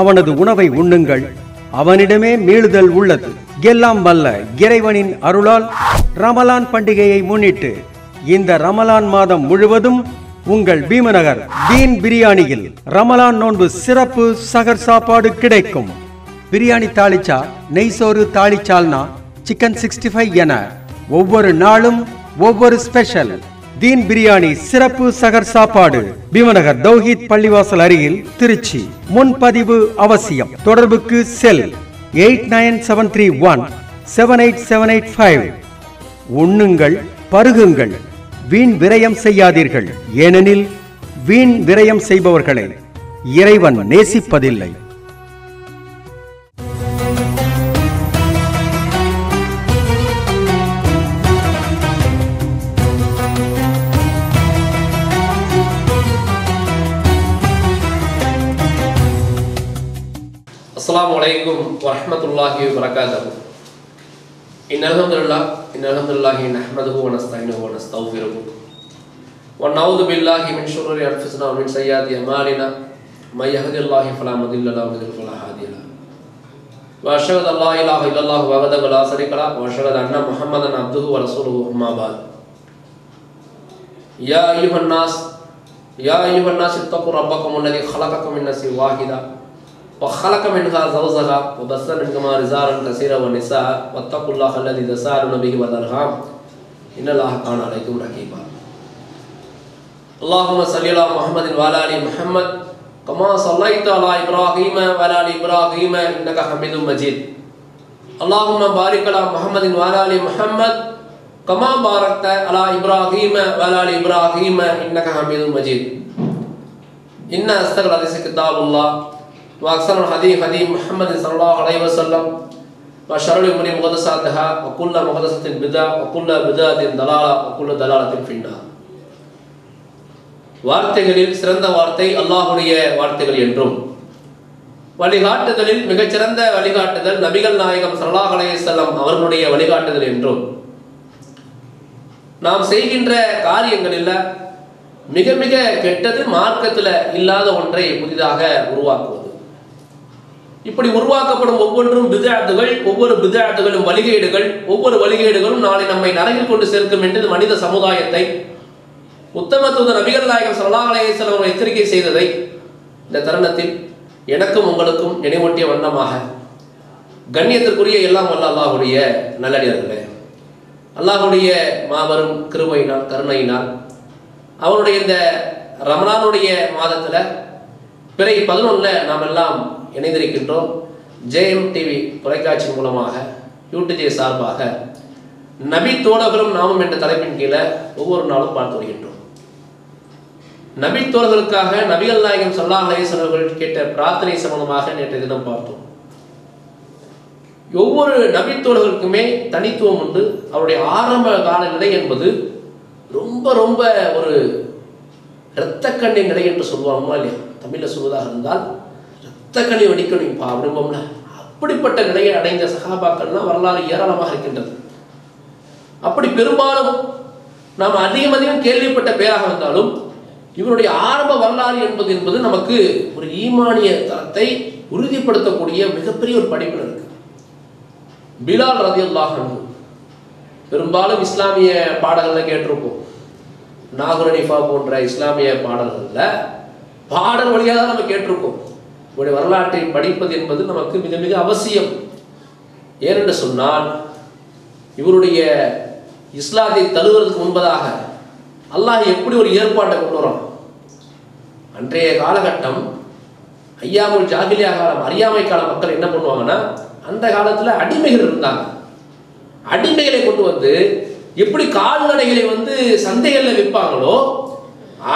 அவனது உணவை உண்ணுங்கள். அவனிடமே மீளுதல் உள்ளது. எல்லாம் வல்ல இறைவனின் அருளால் ரமலான் பண்டிகையை முன்னிட்டு இந்த ரமலான் மாதம் முழுவதும் உங்கள் பீமநகர் பீன் பிரியாணியில் ரமலான் நோன்பு சிறப்பு சகர் சாப்பாடு கிடைக்கும். பிரியாணி தாளிச்சா நெய்சோறு தாளிச்சால்னா சிக்கன் சிக்ஸ்டி ஃபைவ் என ஒவ்வொரு நாளும் ஒவ்வொரு ஸ்பெஷல் தீன் பிரியாணி சிறப்பு சகர் சாப்பாடு. பிவநகர் தௌஹித் பள்ளிவாசல் அருகில் திருச்சி. முன்பதிவு அவசியம். தொடர்புக்கு cell. Eight nine seven three one seven eight seven eight five. உண்ணுங்கள் பருகுங்கள். வீண் விரயம் செய்யாதீர்கள். ஏனெனில் வீண் விரயம் செய்பவர்களை இறைவன் நேசிப்பதில்லை. السلام عليكم ورحمة الله وبركاته إن الحمد لله إن الحمد لله نحمده ونستعينه ونستغفره ونعوذ بالله من شرور أنفسنا ومن سيئات أعمالنا من يهد الله فلا مضل له ومن يضلل فلا هادي له وأشهد أن لا إله إلا الله وحده لا شريك له وأشهد أن محمدا عبده ورسوله أما بعد يا أيها الناس يا أيها الناس اتقوا ربكم الذي خلقكم من نفس واحدة وخلق منها زوجها وبث منهما رجالا كثيرا ونساء واتقوا الله الذي تساءلون به والأرحام. إن الله كان عليكم رقيبا. اللهم صل على محمد وعلى آل محمد كما صليت على إبراهيم وعلى آل إبراهيم إنك حميد مجيد. اللهم بارك على محمد وعلى آل محمد كما باركت على إبراهيم وعلى آل إبراهيم إنك حميد مجيد. إن أستغفر الحديث كتاب الله وأكثر الحديث حديث محمد صلى الله عليه وسلم وشر الأمور محدثاتها وكل محدثة بدعة وكل بدعة ضلالة وكل ضلالة في النار வார்த்தைகளில் சிறந்த வார்த்தை அல்லாஹுடைய வார்த்தைகள் என்றும் வழிகாட்டுதலில் மிகச்சிறந்த வழிகாட்டுதல் நபிகள் நாயகம் சல்லாஹ் அலையம் அவர்களுடைய வழிகாட்டுதல் என்றும் நாம் செய்கின்ற காரியங்களில் மிக மிக கெட்டது மார்க்கத்தில் இல்லாத ஒன்றை புதிதாக உருவாக்குவது இப்படி உருவாக்கப்படும் ஒவ்வொன்றும் பிதாத்துகள் ஒவ்வொரு பிதாத்துகளும் வழிகேடுகள் ஒவ்வொரு வழிகேடுகளும் நாளை நம்மை நரகில் கொண்டு சேர்க்கும் என்று மனித சமுதாயத்தை உத்தம தூதர் நபிகள் நாயகம் சல்லாஹ் அவர்கள் எச்சரிக்கை செய்ததை இந்த தருணத்தில் எனக்கும் உங்களுக்கும் நினைவூட்டிய வண்ணமாக கண்ணியத்திற்குரிய எல்லாம் வல்ல அல்லாஹுடைய நல்லடியார்களே அல்லாஹுடைய மாபெரும் கிருமையினால் கருணையினால் அவனுடைய இந்த ரமணானுடைய மாதத்தில் பிறை பதினொன்றில் நாம் எல்லாம் இணைந்திருக்கின்றோம். ஜேஎம் டிவி தொலைக்காட்சி மூலமாக யூடிஜே சார்பாக நபி தோழர்களும் நாமும் என்ற தலைப்பின் கீழே ஒவ்வொரு நாளும் பார்த்து வருகின்றோம். நபி தோழர்களுக்காக நபிகள் நாயகம் சல்லா அலேசன் அவர்கள் கேட்ட பிரார்த்தனை சம்பந்தமாக நேற்று தினம் பார்த்தோம். ஒவ்வொரு நபித்தோழர்களுக்குமே தனித்துவம் உண்டு. அவருடைய ஆரம்ப கால நிலை என்பது ரொம்ப ரொம்ப ஒரு இரத்த கண்ணின் நிலை என்று சொல்லுவாங்களா இல்லையா? தமிழில் சொல்வதாக இருந்தால் இரத்த கண்ணி வெடிக்கணும்ப்பா அப்படிம்போம்ல அப்படிப்பட்ட நிலையை அடைந்த சகாபாக்கள்லாம் வரலாறு ஏராளமாக இருக்கின்றது. அப்படி பெரும்பாலும் நாம் அதிகம் அதிகம் கேள்விப்பட்ட பேராக வந்தாலும் இவருடைய ஆரம்ப வரலாறு என்பது என்பது நமக்கு ஒரு ஈமானிய தரத்தை உறுதிப்படுத்தக்கூடிய மிகப்பெரிய ஒரு படிப்பு இருக்கு. பிலால் ரதி அல்லாஹ் பெரும்பாலும் இஸ்லாமிய பாடல்களில் கேட்டிருப்போம். நாகுர் போன்ற இஸ்லாமிய பாடல்களில் பாடல் வழியாக தான் நம்ம கேட்டிருக்கோம். உங்களுடைய வரலாற்றை படிப்பது என்பது நமக்கு மிக மிக அவசியம். ஏனென்று சொன்னால் இவருடைய இஸ்லாத்தை தழுவுறதுக்கு முன்பதாக அல்லாஹ் எப்படி ஒரு ஏற்பாட்டை கொண்டு வரோம் அன்றைய காலகட்டம் ஐயாமுல் ஜாகிலியா காலம் அறியாமை கால மக்கள் என்ன பண்ணுவாங்கன்னா அந்த காலத்தில் அடிமைகள் இருந்தாங்க. அடிமைகளை கொண்டு வந்து எப்படி கால்நடைகளை வந்து சந்தைகளில் விற்பாங்களோ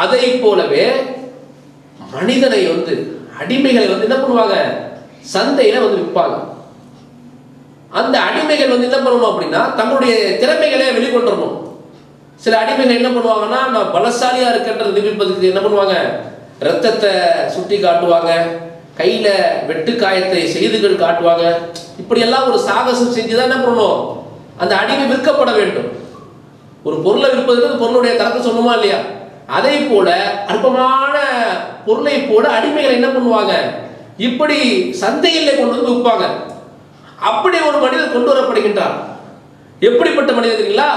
அதை போலவே மனிதனை வந்து அடிமைகளை வந்து என்ன பண்ணுவாங்க? சந்தையில வந்து விற்பாங்க. அந்த அடிமைகள் வந்து என்ன பண்ணணும் அப்படின்னா தங்களுடைய திறமைகளை வெளிக்கொண்டுறணும். சில அடிமைகள் என்ன பண்ணுவாங்கன்னா நான் பலசாலியா இருக்கின்றது நிரூபிப்பதுக்கு என்ன பண்ணுவாங்க? ரத்தத்தை சுட்டி காட்டுவாங்க. கையில வெட்டு காயத்தை செய்துகள் காட்டுவாங்க. இப்படியெல்லாம் ஒரு சாகசம் செஞ்சுதான் என்ன பண்ணணும்? அந்த அடிமை விற்கப்பட வேண்டும். ஒரு பொருளை விற்பதற்கு பொருளுடைய தரத்தை சொல்லுமா இல்லையா? அதே போல அற்பமான பொருளை போல அடிமைகள் என்ன பண்ணுவாங்க? இப்படி சந்தையில் கொண்டு வந்து விற்பாங்க. அப்படி ஒரு மனிதர் கொண்டு வரப்படுகின்றார். எப்படிப்பட்ட மனிதர்களா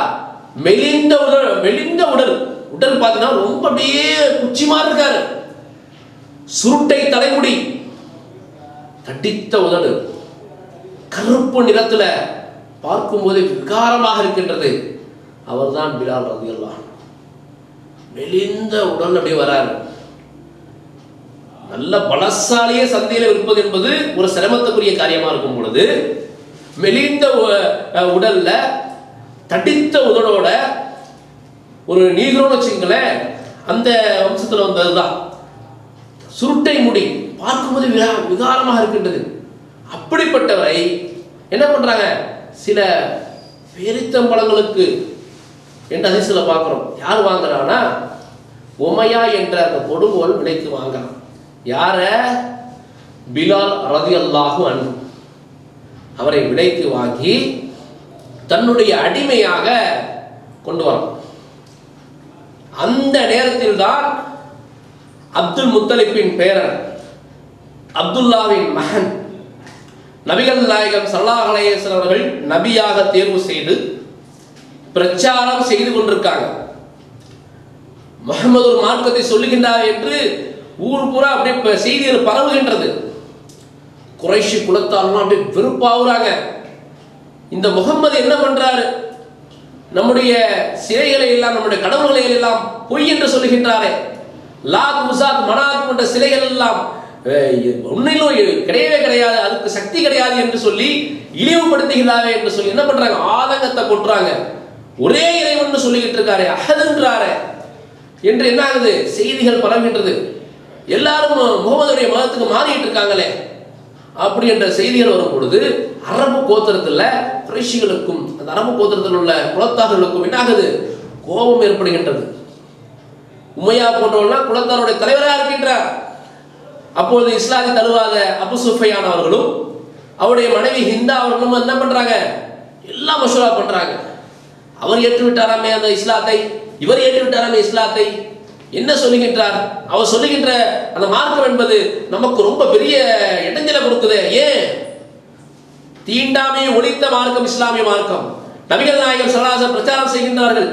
மெலிந்த உடல் மெலிந்த உடல். உடல் பார்த்தீங்கன்னா ரொம்ப அப்படியே குச்சிமா இருக்காரு. சுருட்டை தலைமுடி. தடித்த உதடு கருப்பு நிறத்துல பார்க்கும்போது விகாரமாக இருக்கின்றது. அவர்தான் பிலால் ரதியல்லாஹு மெலிந்த உடல் அப்படியே வராரு. நல்ல பலசாலியே சந்தையில விற்பது என்பது ஒரு சிரமத்துக்குரிய காரியமா இருக்கும் பொழுது மெலிந்த உ- உடல்ல தடித்த உடலோட ஒரு நீக்ரோன்னு வச்சுங்களேன் அந்த வம்சத்துல வந்ததுதான். சுருட்டை முடி பார்க்கும்போது விகா- விகாரமாக இருக்கின்றது. அப்படிப்பட்டவரை என்ன பண்றாங்க? சில பேரித்தம்பழங்களுக்கு என்ற அதிசல பார்க்குறோம். யார் வாங்குறான்னா உமையா என்ற அந்த கொடுங்கோல் விலைக்கு வாங்குறான். யார? பிலால் ரதி அல்லாஹு அன்பு அவரை விலைக்கு வாங்கி தன்னுடைய அடிமையாக கொண்டு வரும் அந்த நேரத்தில் தான் அப்துல் முத்தலிப்பின் பேரன் அப்துல்லாவின் மகன் நபிகள் நாயகம் சல்லாஹ் அலையேஸ்வரர் அவர்கள் நபியாக தேர்வு செய்து பிரச்சாரம் செய்து கொண்டிருக்காங்க. முகமது ஒரு மார்க்கத்தை சொல்லுகின்றார் என்று ஊர் பூரா அப்படியே இப்ப செய்திகள் பரவுகின்றது. குறைஷி குலத்தாரெல்லாம் அப்படியே வெறுப்பாகுறாங்க இந்த முகம்மது என்ன பண்றாரு? நம்முடைய சிலைகளை எல்லாம் நம்முடைய கடவுள்களை எல்லாம் பொய் என்று சொல்லுகின்றாரே. லாத் முசாத் மனாத் போன்ற சிலைகள் எல்லாம் உண்மையிலும் கிடையவே கிடையாது அதுக்கு சக்தி கிடையாது என்று சொல்லி இழிவுபடுத்துகிறாரே என்று சொல்லி என்ன பண்றாங்க? ஆதங்கத்தை கொட்டுறாங்க. ஒரே இறைவன் சொல்லிக்கிட்டு இருக்காரு அகதுன்றாரு என்று என்ன ஆகுது? செய்திகள் பரவுகின்றது. எல்லாரும் முகமதுடைய மதத்துக்கு மாறிட்டு இருக்காங்களே. அப்படி என்ற செய்திகள் வரும் பொழுது அரபு கோத்திரத்தில் குறைஷிகளுக்கும் அந்த அரபு கோத்திரத்தில் உள்ள குலத்தார்களுக்கும் என்ன ஆகுது? கோபம் ஏற்படுகின்றது. உமையா போன்றவர்கள் குலத்தாருடைய தலைவராக இருக்கின்றார். அப்பொழுது இஸ்லாத்தை தழுவாத அபு சுஃபையான் அவர்களும் அவருடைய மனைவி ஹிந்தா அவர்களும் என்ன பண்றாங்க? எல்லாம் மசூரா பண்றாங்க. அவர் ஏற்று விட்டாராமே அந்த இஸ்லாத்தை? இவர் ஏற்றுவிட்டாராமே இஸ்லாத்தை? என்ன சொல்லுகின்றார்? அவர் சொல்லுகின்ற அந்த மார்க்கம் என்பது நமக்கு ரொம்ப பெரிய இடைஞ்சலை கொடுக்குது. ஏன்? தீண்டாமையை ஒழித்த மார்க்கம் இஸ்லாமிய மார்க்கம். நபிகள் நாயகம் சலாசம் பிரச்சாரம் செய்கின்றார்கள்.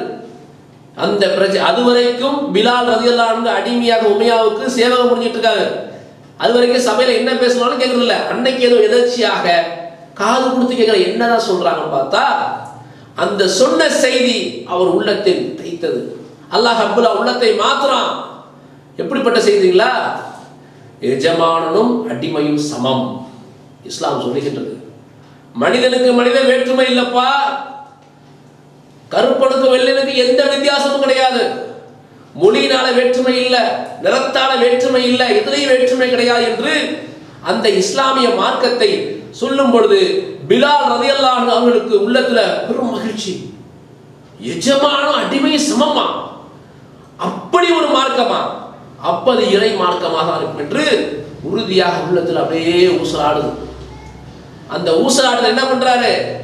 அந்த பிரச்ச அதுவரைக்கும் பிலால் ரதியல்லான்னு அடிமையாக உமையாவுக்கு சேவகம் முடிஞ்சிட்டு இருக்காங்க அது வரைக்கும் சபையில என்ன பேசணும்னு கேட்கறது அன்னைக்கு ஏதோ எதர்ச்சியாக காது கொடுத்து கேட்கல என்னதான் சொல்றாங்கன்னு பார்த்தா அந்த சொன்ன செய்தி அவர் உள்ளத்தில் தைத்தது. அல்லாஹ் அப்புல்லா உள்ளத்தை மாத்துறான். எப்படிப்பட்ட செய்திங்களா? எஜமானனும் அடிமையும் சமம். இஸ்லாம் சொல்லுகின்றது. மனிதனுக்கு மனிதன் வேற்றுமை இல்லப்பா. கருப்பனுக்கு வெள்ளனுக்கு எந்த வித்தியாசமும் கிடையாது. மொழியினால வேற்றுமை இல்லை நிறத்தால வேற்றுமை இல்லை எதிரையும் வேற்றுமை கிடையாது என்று அந்த இஸ்லாமிய மார்க்கத்தை சொல்லும் பொழுது பிலால் ரதியல்லான் அவங்களுக்கு உள்ளத்துல பெரும் மகிழ்ச்சி. எஜமானும் அடிமை சமமா? அப்படி ஒரு மார்க்கமா? அப்பது இறை மார்க்கமாக இருக்கும் என்று உறுதியாக உள்ளத்தில் அப்படியே ஊசலாடுது. அந்த ஊசலாடுதல் என்ன பண்றாரு?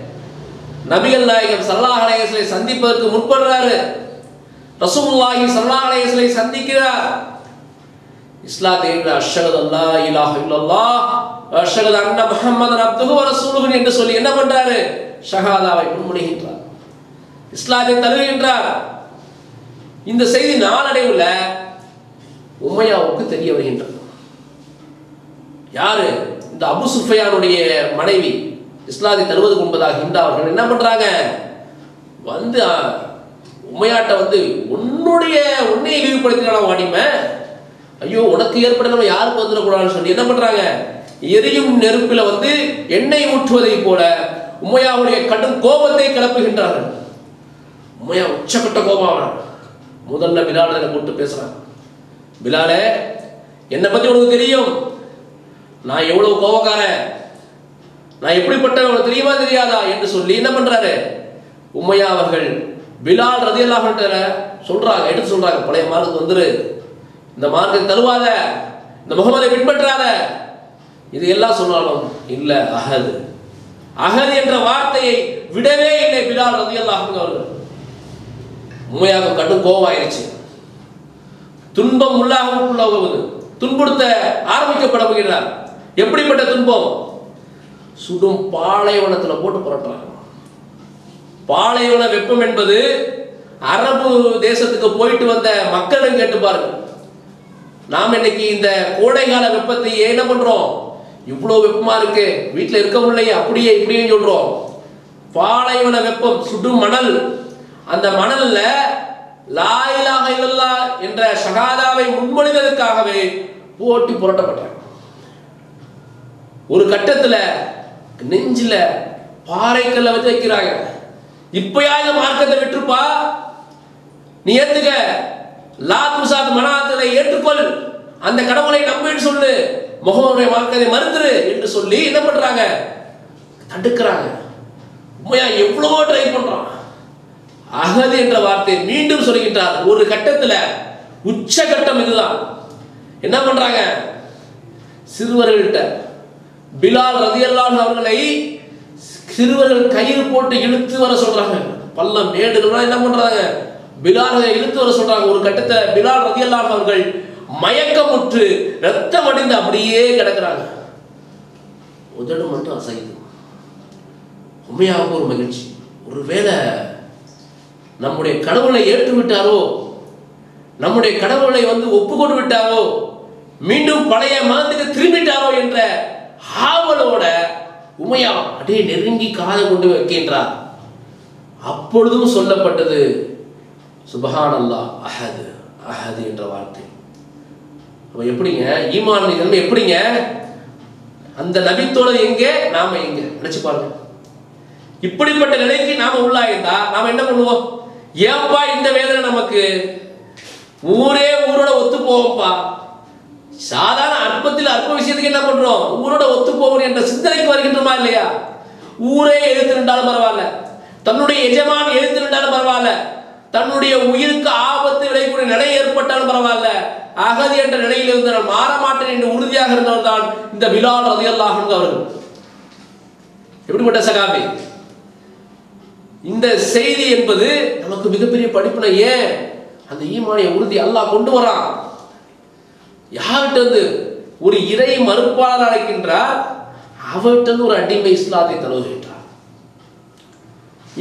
நபிகள் நாயகம் சல்லாஹ் அலையஸ்லை சந்திப்பதற்கு முற்படுறாரு. ரசூல்லாஹி சல்லாஹ் அலைஹி சந்திக்கிறார். இஸ்லாத்தை அஷகத் அல்லா இலாஹ இல்லல்லா அஷகத் அண்ணா முஹம்மதன் அப்துஹு வ ரசூலுஹு என்று சொல்லி என்ன பண்றாரு? ஷஹாதாவை முன்மொழிகின்றார் இஸ்லாத்தை தழுவுகின்றார். இந்த செய்தி நாளடைவுல உமையாவுக்கு தெரிய வருகின்றது. யாரு? இந்த அபு சுஃபையானுடைய மனைவி. இஸ்லாத்தை தருவது முன்பதாக ஹிந்தா அவர்கள் என்ன பண்றாங்க? வந்து உமையாட்ட வந்து உன்னுடைய உன்னை இழிவுபடுத்தினாலும் அடிமை? ஐயோ உனக்கு ஏற்பட நம்ம யாருக்கு வந்துடக்கூடாதுன்னு சொல்லி என்ன பண்றாங்க? எரியும் நெருப்பில வந்து எண்ணெய் ஊற்றுவதை போல உமையாவுடைய கடும் கோபத்தை கிளப்புகின்றார்கள். உமையா உச்சக்கட்ட கோபம் அவன் முதல்ல பிலால கூப்பிட்டு பேசுறான். பிலாலே என்னை பத்தி உனக்கு தெரியும்? நான் எவ்வளவு கோபக்காரன்? நான் எப்படிப்பட்ட உனக்கு தெரியுமா தெரியாதா? என்று சொல்லி என்ன பண்றாரு? உமையா அவர்கள் பிலால் ரதியல்லாஹ் சொல்றாங்க எடுத்து சொல்றாங்க பழைய மார்க்கு வந்துரு. இந்த மார்க்கத்தை தருவாத இந்த முகமதை பின்பற்றாத. இது எல்லாம் சொன்னாலும் இல்ல அகது அகது என்ற வார்த்தையை விடவே இல்லை பிலால் ரதியல்லாஹ் அவர்கள். உண்மையாக கடும் கோவாயிருச்சு ஆயிடுச்சு துன்பம் உள்ளாக உள்ளாகுவது துன்புறுத்த ஆரம்பிக்கப்பட போகிறார். எப்படிப்பட்ட துன்பம்? சுடும் பாலைவனத்தில் போட்டு புரட்டுறாங்க பாலைவன வெப்பம் என்பது அரபு தேசத்துக்கு போயிட்டு வந்த மக்களும் கேட்டு பாருங்க நாம் இன்னைக்கு இந்த கோடைகால வெப்பத்தை என்ன பண்றோம்? இவ்வளவு வெப்பமா இருக்கு. வீட்டுல இருக்க முடியலையே அப்படியே இப்படியே சொல்றோம். பாலைவன வெப்பம் சுடும் மணல். அந்த மணல்ல லாயிலாக இல்லல்லா என்ற ஷகாதாவை முன்மொழிவதற்காகவே போட்டி புரட்டப்பட்டாங்க ஒரு கட்டத்துல நெஞ்சில பாறைக்கல்ல வச்சு வைக்கிறாங்க. இப்பயா இந்த மார்க்கத்தை விட்டுருப்பா? நீ ஏத்துக்க. லாத் துசாத் மனாத்தை ஏற்றுக்கொள். அந்த கடவுளை நம்பின்னு சொல்லு. முகமதுடைய மார்க்கத்தை மறுத்துரு என்று சொல்லி என்ன பண்றாங்க? தடுக்கிறாங்க. உண்மையா எவ்வளவோ ட்ரை பண்றான் அகது என்ற வார்த்தை மீண்டும் சொல்கின்றார். ஒரு கட்டத்துல உச்ச கட்டம் இதுதான். என்ன பண்றாங்க? சிறுவர்கள்ட்ட பிலால் ரதியல்லான் அவர்களை சிறுவர்கள் கயிறு போட்டு இழுத்து வர சொல்றாங்க. பள்ளம் மேடுகள்லாம் என்ன பண்றாங்க? பிலாலை இழுத்து வர சொல்றாங்க. ஒரு கட்டத்தை பிலால் ரதியல்லான் அவர்கள் மயக்கமுற்று ரத்தம் அடைந்து அப்படியே கிடக்குறாங்க. உதடு மட்டும் அசைது உண்மையாக ஒரு மகிழ்ச்சி. ஒருவேளை நம்முடைய கடவுளை ஏற்று விட்டாரோ நம்முடைய கடவுளை வந்து ஒப்புக்கொண்டு விட்டாரோ மீண்டும் பழைய மதத்துக்கு திரும்பிட்டாரோ என்ற ஆவலோட உமையா அப்படியே நெருங்கி காதை கொண்டு வைக்கின்றார். அப்பொழுதும் சொல்லப்பட்டது சுபஹான் அல்லாஹ் அஹது அஹது என்ற வார்த்தை. அப்ப எப்படிங்க? ஈமான் இதெல்லாம் எப்படிங்க? அந்த நபித்தோடு எங்கே? நாம எங்க? நினைச்சு பாருங்க. இப்படிப்பட்ட நிலைக்கு நாம உள்ளாயிருந்தா நாம என்ன பண்ணுவோம்? ஏப்பா இந்த வேதனை நமக்கு? ஊரே ஊரோட ஒத்து போவோம்ப்பா சாதாரண அற்பத்தில் அற்ப விஷயத்துக்கு என்ன பண்றோம்? ஊரோட ஒத்து போவோம் என்ற சிந்தனைக்கு வருகின்றமா இல்லையா? ஊரே எழுத்து நின்றாலும் பரவாயில்ல. தன்னுடைய எஜமான் எழுத்து நின்றாலும் பரவாயில்ல. தன்னுடைய உயிருக்கு ஆபத்து விளையக்கூடிய நிலை ஏற்பட்டாலும் பரவாயில்ல அகதி என்ற நிலையில் இருந்து நான் மாற மாட்டேன் என்று உறுதியாக இருந்தவர் தான் இந்த பிலால் ரதியல்லாஹ் அவர்கள். எப்படிப்பட்ட சகாபி? இந்த செய்தி என்பது நமக்கு மிகப்பெரிய படிப்பினை ஏன் அந்த ஈமானிய உறுதி அல்லாஹ் கொண்டு வரான்? யார்கிட்ட இருந்து ஒரு இறை மறுப்பாளர் அழைக்கின்றார் அவர்கிட்ட இருந்து ஒரு அடிமை இஸ்லாத்தை தழுவுகின்றார்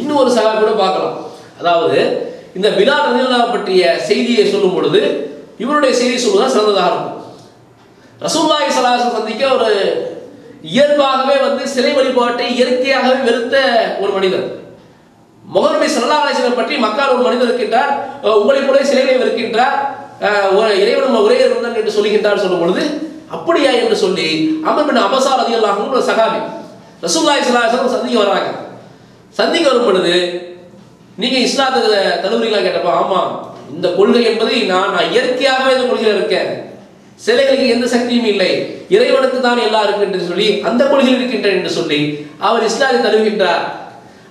இன்னும் ஒரு சகாபி கூட பார்க்கலாம். அதாவது இந்த பிலால் ரதில்லா பற்றிய செய்தியை சொல்லும் பொழுது இவருடைய செய்தி சொல்வதுதான் சிறந்ததாக இருக்கும். ரசூல்லாய் சலாசம் சந்திக்க ஒரு இயல்பாகவே வந்து சிலை வழிபாட்டை இயற்கையாகவே வெறுத்த ஒரு மனிதர். முகமது சல்லா அலிஸ்லம் பற்றி மக்கள் ஒரு மனிதர் இருக்கின்றார் உங்களை போல சிலைகளை வெறுக்கின்றார் ஒரு இறைவன் ஒரே இருந்தான் என்று சொல்லுகின்றார் சொல்லும் பொழுது அப்படியா? என்று சொல்லி அமர் பின் அபசார் அதி ஒரு சகாபி ரசூல்லாய் சலாஹம் சந்திக்க வராங்க. சந்திக்க வரும் பொழுது நீங்க இஸ்லாத்துக்கு தழுவுறீங்களா கேட்டப்ப ஆமா இந்த கொள்கை என்பது நான் நான் இயற்கையாகவே இந்த கொள்கையில் இருக்கேன். சிலைகளுக்கு எந்த சக்தியும் இல்லை. இறைவனுக்கு தான் எல்லாம் இருக்கு என்று சொல்லி அந்த கொள்கையில் இருக்கின்றேன் என்று சொல்லி அவர் இஸ்லாத்தை தழுவுகின்றார்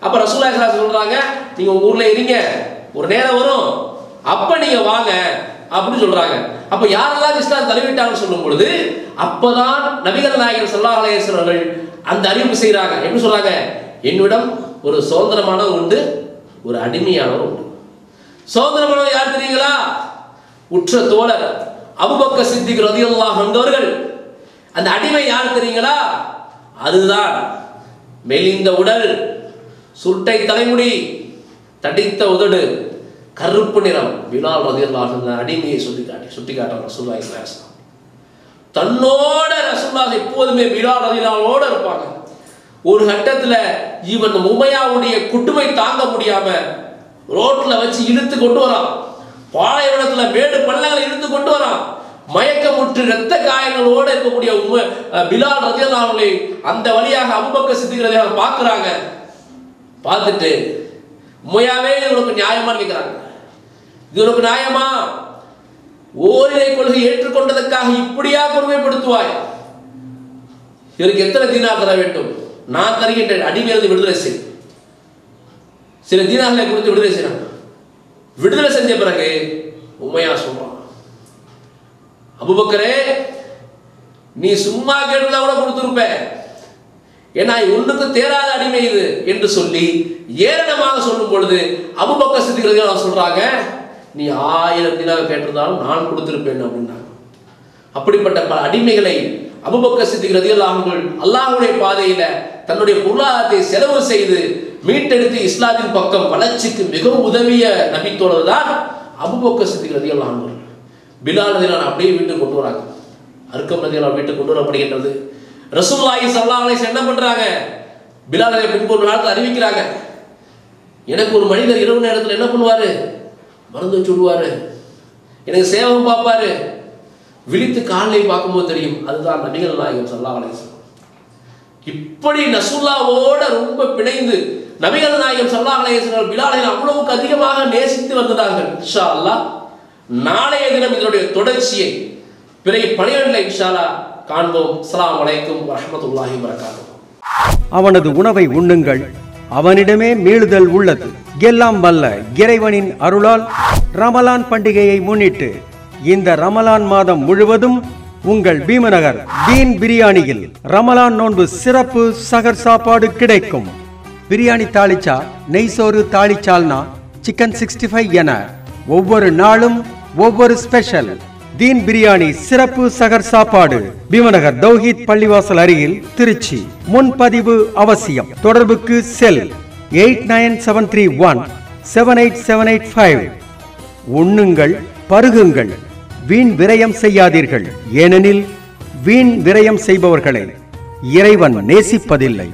அப்ப ரசூல்லா இஸ்லாம் சொல்றாங்க நீங்க உங்க ஊர்ல இருங்க. ஒரு நேரம் வரும். அப்ப நீங்க வாங்க. அப்படின்னு சொல்றாங்க. அப்ப யாரெல்லாம் இஸ்லாம் தழுவிட்டாங்கன்னு சொல்லும் பொழுது அப்பதான் நபிகள் நாயகர் ஸல்லல்லாஹு அலையர்கள் அந்த அறிவிப்பு செய்கிறாங்க எப்படி சொல்றாங்க? என்னிடம் ஒரு சுதந்திரமான உண்டு. ஒரு அடிமையானவர் உண்டு. சுதந்திரமானவர் யார் தெரியுங்களா? உற்ற தோழர் அபுபக்க சித்திக் ரதியல்லாக வந்தவர்கள் அந்த அடிமை யார் தெரியுங்களா? அதுதான் மெலிந்த உடல் சுட்டை தலைமுடி தடித்த உதடு கருப்பு நிறம். பிலால் ரதியல்லாக அடிமையை சுட்டி காட்டி சுட்டி காட்டுறாங்க ரசூலுல்லாஹி ஸல்லல்லாஹு தன்னோட ரசூல்லா எப்போதுமே பிலால் ரதியல்லாஹோட இருப்பாங்க. ஒரு கட்டத்துல இவன் உமையாவுடைய குட்டுமை தாங்க முடியாம ரோட்ல வச்சு இழுத்து கொண்டு வரான். பாலைவனத்துல மேடு பள்ளங்களை இழுத்து கொண்டு வரான். மயக்கமுற்று இரத்த காயங்களோட இருக்கக்கூடிய உண்மை பிலால் ரதியல்லாஹு அவர்களை அந்த வழியாக அபுபக்கர் சித்திகளை ரதியல்லாஹு பார்த்துட்டு உண்மையாவே இவனுக்கு நியாயமா நியாயமான்னு கேட்கிறாங்க இது உனக்கு நியாயமா? ஓரிரை கொள்கை ஏற்றுக்கொண்டதற்காக இப்படியா கொடுமைப்படுத்துவாய்? இவருக்கு எத்தனை தீனா தர வேண்டும்? நான் தருகின்றேன் அடிமையிலிருந்து விடுதலை செய். சில தீனார்களை கொடுத்து விடுதலை செய்யறாங்க விடுதலை செஞ்ச பிறகு உண்மையா சொல்றான் அபுபக்கரே நீ சும்மா கேட்டதா கூட கொடுத்துருப்ப. ஏன்னா ஒன்றுக்கு தேராத அடிமை இது என்று சொல்லி ஏரணமாக சொல்லும் பொழுது அபுபக்கர் சித்திகள் சொல்றாங்க நீ ஆயிரம் தினாக கேட்டிருந்தாலும் நான் கொடுத்திருப்பேன் அப்படின்னாங்க. அப்படிப்பட்ட பல அடிமைகளை அபுபக்கர் சித்திக் ரதியல்லாஹுங்கள் அல்லாஹுடைய பாதையில தன்னுடைய பொருளாதாரத்தை செலவு செய்து மீட்டெடுத்து இஸ்லாத்தின் பக்கம் வளர்ச்சிக்கு மிகவும் உதவிய நபித்தோழர் தான் அபுபக்கர் சித்திக் ரதியல்லாஹுங்கள் பிலால் ரதியல்லான் அப்படியே வீட்டுக்கு கொண்டு வராங்க. அருக்கம் ரதியல்லான் வீட்டுக்கு கொண்டு வரப்படுகின்றது. ரசூல்லாயி ஸல்லல்லாஹு அலைஹி என்ன பண்றாங்க? பிலால் ரதியை பின்பு ஒரு நாளுக்கு அறிவிக்கிறாங்க. எனக்கு ஒரு மனிதர் இரவு நேரத்தில் என்ன பண்ணுவாரு? மருந்து வச்சு விடுவாரு. எனக்கு சேவம் பார்ப்பாரு. விழித்து காலை பார்க்கும்போது தெரியும் அதுதான் நபிகள் நாயகம் சல்லா அலைஹி இப்படி நசுல்லாவோட ரொம்ப பிணைந்து நபிகள் நாயகம் சல்லா அலைஹி வஸல்லம் பிலாலை அவ்வளவுக்கு அதிகமாக நேசித்து வந்ததாக இன்ஷா அல்லாஹ் நாளைய தினம் இதனுடைய தொடர்ச்சியை பிறகு பனிரெண்டில் இன்ஷாலா காண்போம். அஸ்லாம் வலைக்கும் வரஹ்மத்துல்லாஹி வரகாத்தும் அவனது உணவை உண்ணுங்கள். அவனிடமே மீளுதல் உள்ளது. எல்லாம் வல்ல இறைவனின் அருளால் ரமலான் பண்டிகையை முன்னிட்டு இந்த ரமலான் மாதம் முழுவதும் உங்கள் பீமநகர் தீன் பிரியாணியில் ரமலான் நோன்பு சிறப்பு சகர் சாப்பாடு கிடைக்கும். பிரியாணி தாளிச்சா நெய்சோறு தாளிச்சால்னா சிக்கன் சிக்ஸ்டி ஃபைவ் என ஒவ்வொரு நாளும் ஒவ்வொரு ஸ்பெஷல் தீன் பிரியாணி சிறப்பு சகர் சாப்பாடு. பீமநகர் தௌஹித் பள்ளிவாசல் அருகில் திருச்சி. முன்பதிவு அவசியம். தொடர்புக்கு cell eight nine seven three one seven eight seven eight five. உண்ணுங்கள் பருகுங்கள். வீண் விரயம் செய்யாதீர்கள். ஏனெனில் வீண் விரயம் செய்பவர்களை இறைவன் நேசிப்பதில்லை.